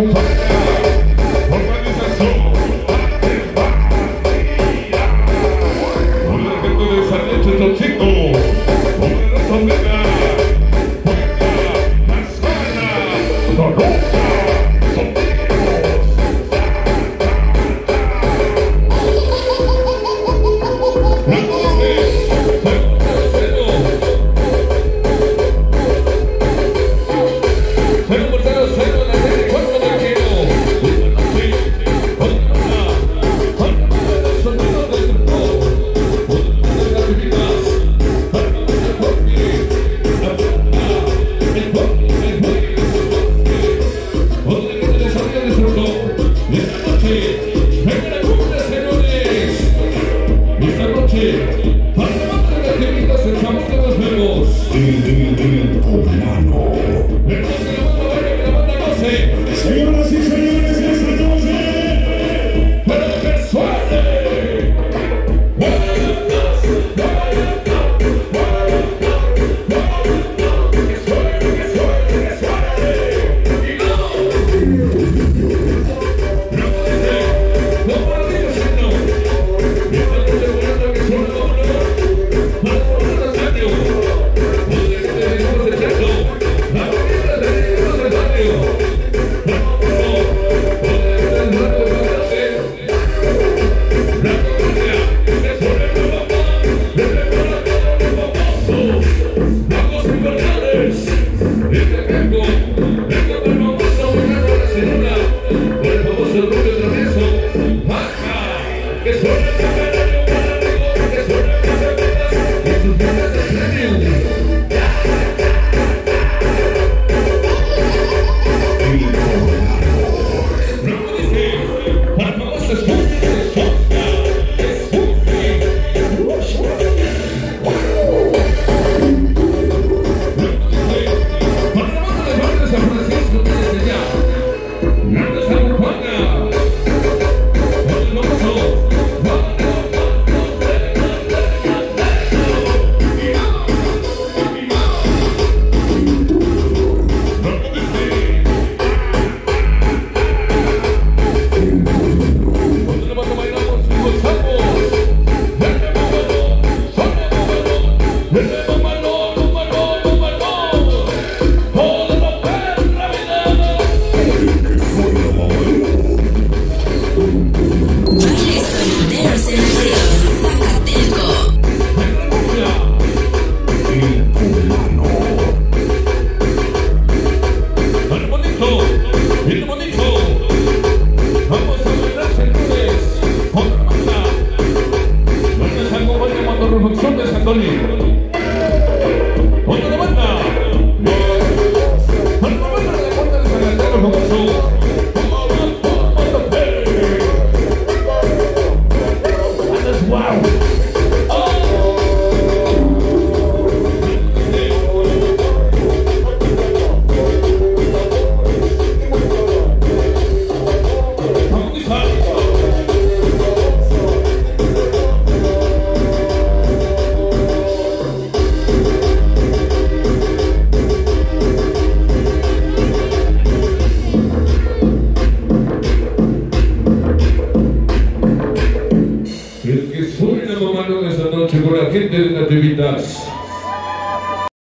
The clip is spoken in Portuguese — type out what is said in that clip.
哦。do, do. não